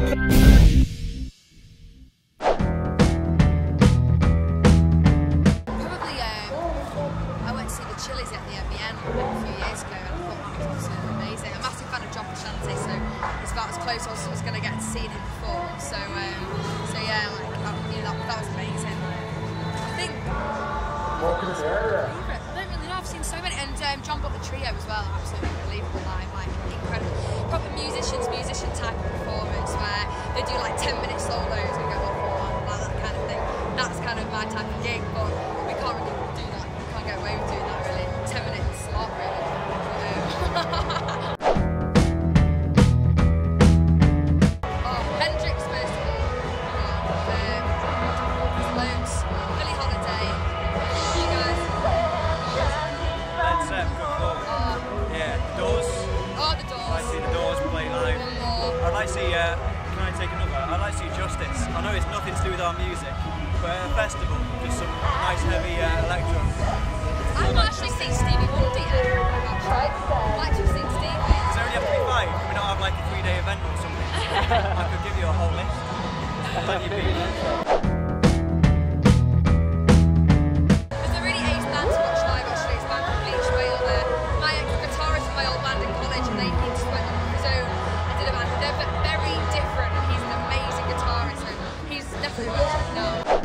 Um, i went to see the Chili's at the Amiens a few years ago and I thought that was absolutely amazing. A massive fan of John Frusciante so it's about as close as I was going to get to seeing him perform. So um, so yeah, like, that, was amazing. I think... Welcome to the area. I don't really know, I've seen so many. And um, John the Trio as well, absolutely unbelievable like incredible. Proper musicians, musician type they do like ten minute solos and go off on like that kind of thing. That's kind of my type of gig, but we can't really do that. We can't get away with doing that really. Ten minutes slot really. Um, oh, Hendrix first of all. Um, loads. Billie Holiday. You guys. Led Zepp, good call. Oh, Yeah, the Doors. oh, the like to see the Doors play live. One more. I'd like to see, uh, can I take another? I'd like to do Justice. I know it's nothing to do with our music, but a festival, just some nice heavy uh, electro. I've not actually seen Stevie Wonder yet. Actually. I'd like to seen Stevie. Does it only have to be five? Can we not have like a three day event or something? I could give you a whole list. Plenty of people. No.